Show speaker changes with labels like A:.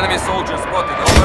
A: Enemy soldier spotted.